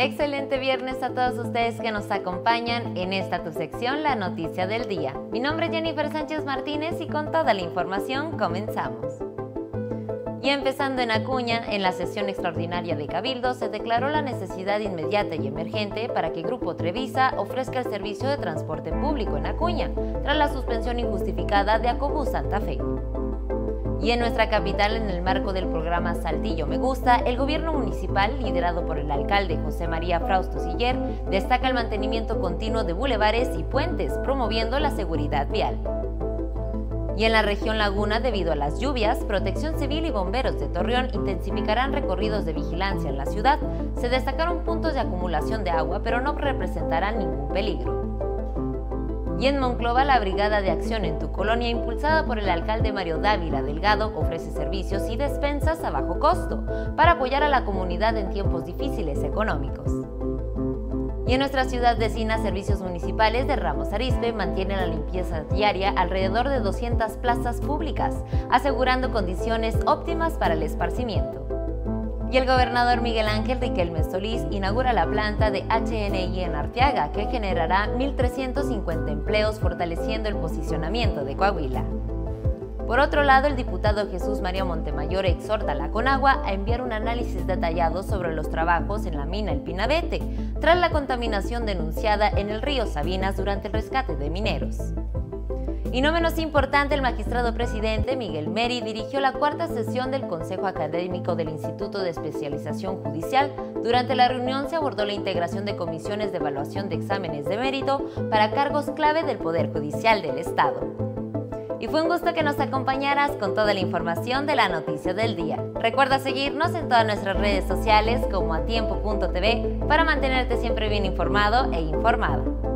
Excelente viernes a todos ustedes que nos acompañan en esta tu sección, la noticia del día. Mi nombre es Jennifer Sánchez Martínez y con toda la información comenzamos. Y empezando en Acuña, en la sesión extraordinaria de Cabildo se declaró la necesidad inmediata y emergente para que Grupo Trevisa ofrezca el servicio de transporte público en Acuña, tras la suspensión injustificada de Acobús Santa Fe. Y en nuestra capital, en el marco del programa Saltillo Me Gusta, el gobierno municipal, liderado por el alcalde José María Frausto Siller, destaca el mantenimiento continuo de bulevares y puentes, promoviendo la seguridad vial. Y en la región Laguna, debido a las lluvias, Protección Civil y bomberos de Torreón intensificarán recorridos de vigilancia en la ciudad. Se destacaron puntos de acumulación de agua, pero no representarán ningún peligro. Y en Monclova, la Brigada de Acción en tu colonia, impulsada por el alcalde Mario Dávila Delgado, ofrece servicios y despensas a bajo costo para apoyar a la comunidad en tiempos difíciles económicos. Y en nuestra ciudad vecina, Servicios Municipales de Ramos Arizpe mantienen la limpieza diaria alrededor de 200 plazas públicas, asegurando condiciones óptimas para el esparcimiento. Y el gobernador Miguel Ángel Riquelme Solís inaugura la planta de HNI en Arteaga, que generará 1.350 empleos fortaleciendo el posicionamiento de Coahuila. Por otro lado, el diputado Jesús María Montemayor exhorta a la Conagua a enviar un análisis detallado sobre los trabajos en la mina El Pinabete, tras la contaminación denunciada en el río Sabinas durante el rescate de mineros. Y no menos importante, el magistrado presidente Miguel Meri dirigió la cuarta sesión del Consejo Académico del Instituto de Especialización Judicial. Durante la reunión se abordó la integración de comisiones de evaluación de exámenes de mérito para cargos clave del Poder Judicial del Estado y fue un gusto que nos acompañaras con toda la información de la noticia del día. Recuerda seguirnos en todas nuestras redes sociales como atiempo.tv para mantenerte siempre bien informado e informado.